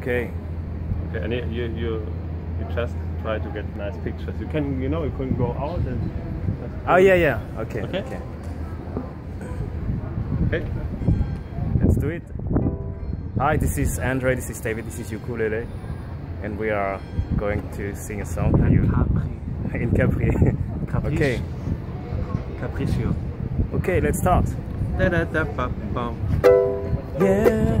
Okay. Okay, and you you you just try to get nice pictures. You can you know you can go out and. Oh yeah, yeah. Okay. Okay. Okay. Okay. Let's do it. Hi, this is Andre. This is David. This is ukulele, and we are going to sing a song for you in Capri. okay. Capriccio. Okay. Let's start. Da da da ba bum. Yeah,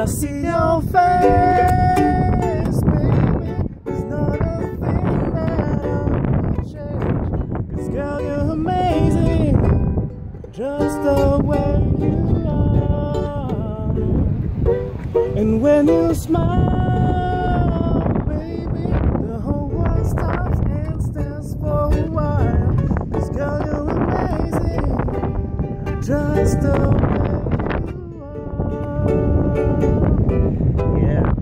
I see your face, baby, it's not a thing that I will change. Cause girl, you're amazing, just the way you are. And when you smile, baby, the whole world stops and stands for a while. Cause girl, you're amazing, just the way. Yeah.